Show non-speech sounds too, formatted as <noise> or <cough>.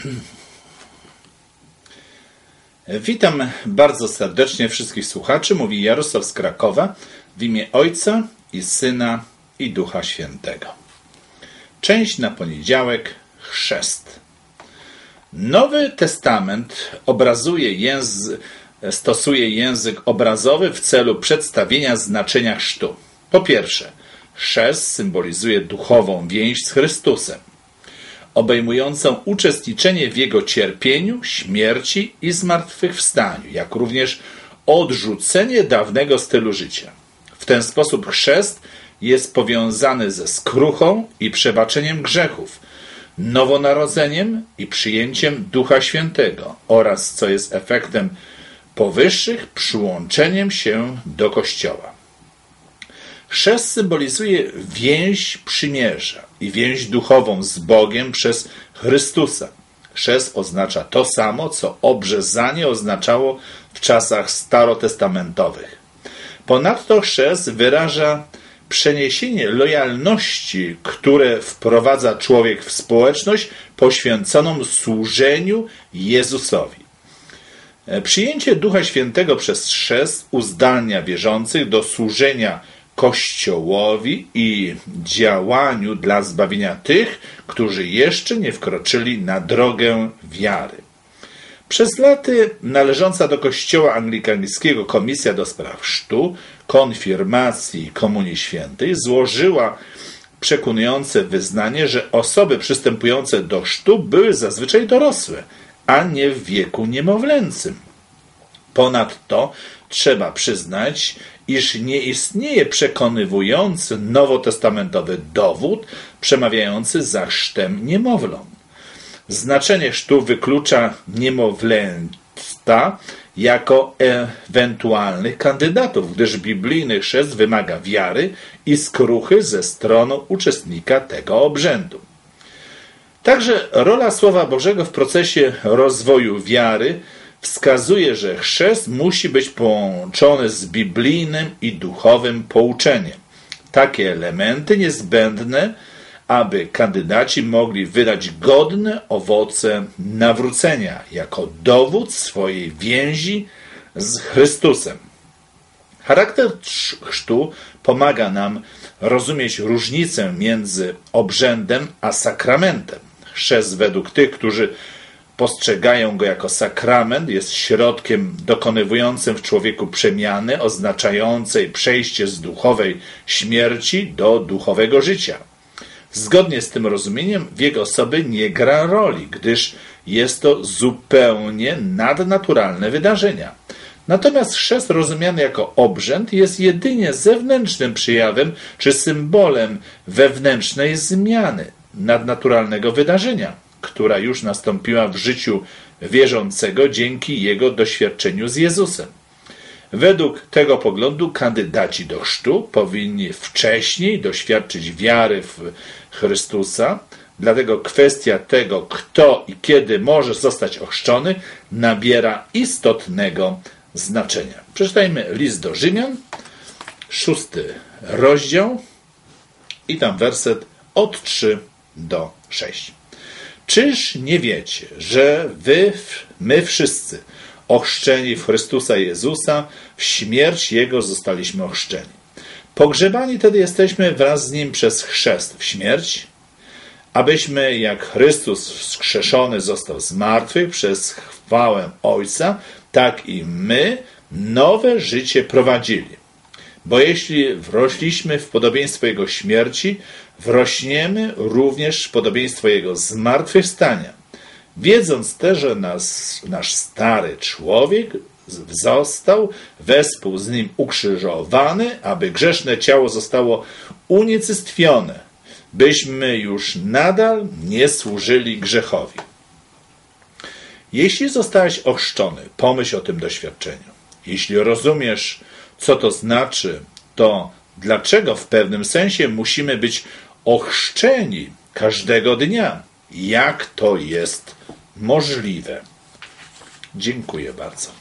<clears throat> Witam bardzo serdecznie wszystkich słuchaczy. Mówi Jarosław z Krakowa w imię Ojca i Syna i Ducha Świętego. Część na poniedziałek chrzest. Nowy Testament obrazuje język, stosuje język obrazowy w celu przedstawienia znaczenia chrztu. Po pierwsze, chrzest symbolizuje duchową więź z Chrystusem obejmującą uczestniczenie w Jego cierpieniu, śmierci i zmartwychwstaniu, jak również odrzucenie dawnego stylu życia. W ten sposób chrzest jest powiązany ze skruchą i przebaczeniem grzechów, nowonarodzeniem i przyjęciem Ducha Świętego oraz, co jest efektem powyższych, przyłączeniem się do Kościoła. Chrzest symbolizuje więź przymierza i więź duchową z Bogiem przez Chrystusa. Chrzest oznacza to samo, co obrzezanie oznaczało w czasach starotestamentowych. Ponadto chrzest wyraża przeniesienie lojalności, które wprowadza człowiek w społeczność poświęconą służeniu Jezusowi. Przyjęcie Ducha Świętego przez chrzest uzdalnia wierzących do służenia Kościołowi i działaniu dla zbawienia tych, którzy jeszcze nie wkroczyli na drogę wiary. Przez laty należąca do Kościoła Anglikańskiego Komisja do Spraw Chrztu, Konfirmacji i Komunii Świętej złożyła przekonujące wyznanie, że osoby przystępujące do chrztu były zazwyczaj dorosłe, a nie w wieku niemowlęcym. Ponadto trzeba przyznać, iż nie istnieje przekonywujący nowotestamentowy dowód przemawiający za chrztem niemowlą. Znaczenie chrztu wyklucza niemowlęta jako ewentualnych kandydatów, gdyż biblijny chrzest wymaga wiary i skruchy ze strony uczestnika tego obrzędu. Także rola Słowa Bożego w procesie rozwoju wiary wskazuje, że chrzest musi być połączony z biblijnym i duchowym pouczeniem. Takie elementy niezbędne, aby kandydaci mogli wydać godne owoce nawrócenia jako dowód swojej więzi z Chrystusem. Charakter chrztu pomaga nam rozumieć różnicę między obrzędem a sakramentem. Chrzest według tych, którzy postrzegają go jako sakrament, jest środkiem dokonywującym w człowieku przemiany, oznaczającej przejście z duchowej śmierci do duchowego życia. Zgodnie z tym rozumieniem wiek osoby nie gra roli, gdyż jest to zupełnie nadnaturalne wydarzenia. Natomiast chrzest rozumiany jako obrzęd jest jedynie zewnętrznym przejawem czy symbolem wewnętrznej zmiany nadnaturalnego wydarzenia która już nastąpiła w życiu wierzącego dzięki jego doświadczeniu z Jezusem. Według tego poglądu kandydaci do chrztu powinni wcześniej doświadczyć wiary w Chrystusa, dlatego kwestia tego, kto i kiedy może zostać ochrzczony, nabiera istotnego znaczenia. Przeczytajmy list do Rzymian, szósty rozdział i tam werset od 3 do 6. Czyż nie wiecie, że wy, my wszyscy, ochrzczeni w Chrystusa Jezusa, w śmierć Jego zostaliśmy ochrzczeni? Pogrzebani tedy jesteśmy wraz z Nim przez chrzest w śmierć, abyśmy, jak Chrystus wskrzeszony został z martwych przez chwałę Ojca, tak i my nowe życie prowadzili. Bo jeśli wrośliśmy w podobieństwo Jego śmierci, wrośniemy również w podobieństwo Jego zmartwychwstania. Wiedząc też, że nas, nasz stary człowiek został wespół z Nim ukrzyżowany, aby grzeszne ciało zostało unicestwione, byśmy już nadal nie służyli grzechowi. Jeśli zostałeś ochrzczony, pomyśl o tym doświadczeniu. Jeśli rozumiesz, co to znaczy, to dlaczego w pewnym sensie musimy być ochrzczeni każdego dnia? Jak to jest możliwe? Dziękuję bardzo.